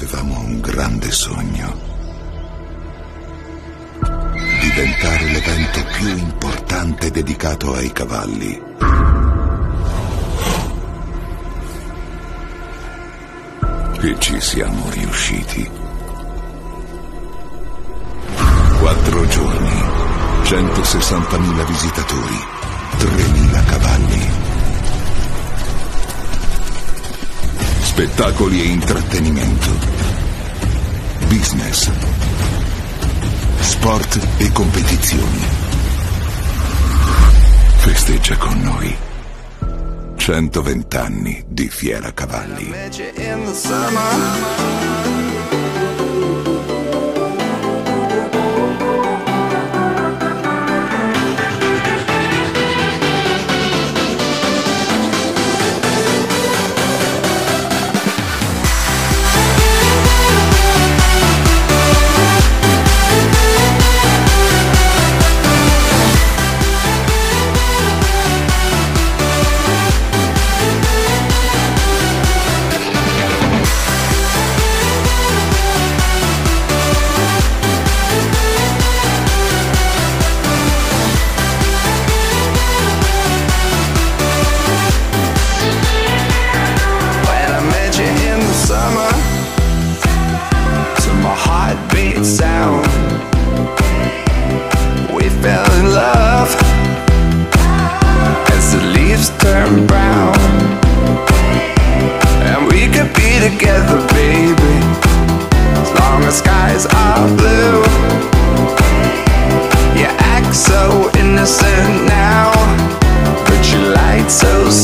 avevamo un grande sogno. Diventare l'evento più importante dedicato ai cavalli. E ci siamo riusciti. Quattro giorni, 160.000 visitatori, Spettacoli e intrattenimento. Business. Sport e competizioni. Festeggia con noi. 120 anni di Fiera Cavalli. Skies are blue. You act so innocent now, but you lied so.